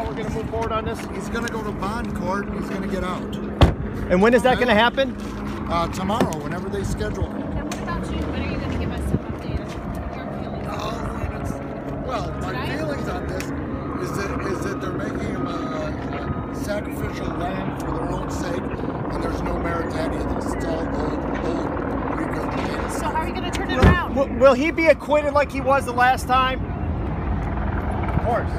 How we're gonna move forward on this? He's going to go to bond court. He's going to get out And when is that gonna happen? uh, tomorrow, whenever they schedule. And what about you? When are you going to give us some update on your feelings? Oh, Well, my Right? feelings on this is that is that they're making him a, a sacrificial lamb for their own sake, and there's no merit to any of this. It's all old, old Rico. So how are you going to turn it around? Will, will he be acquitted like he was the last time? Of course.